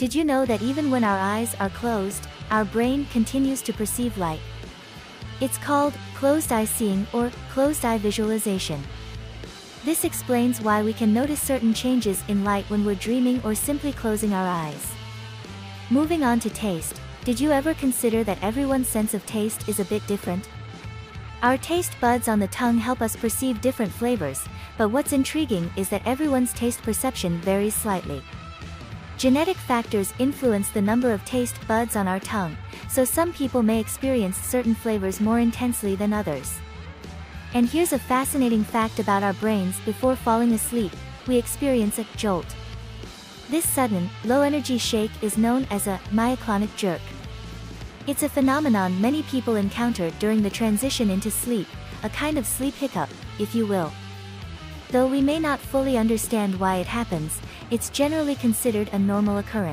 Did you know that even when our eyes are closed, our brain continues to perceive light? It's called closed eye seeing or closed eye visualization. This explains why we can notice certain changes in light when we're dreaming or simply closing our eyes. Moving on to taste, did you ever consider that everyone's sense of taste is a bit different? Our taste buds on the tongue help us perceive different flavors, but what's intriguing is that everyone's taste perception varies slightly. Genetic factors influence the number of taste buds on our tongue, so some people may experience certain flavors more intensely than others. And here's a fascinating fact about our brains before falling asleep, we experience a jolt. This sudden, low-energy shake is known as a myoclonic jerk. It's a phenomenon many people encounter during the transition into sleep, a kind of sleep hiccup, if you will. Though we may not fully understand why it happens, it's generally considered a normal occurrence.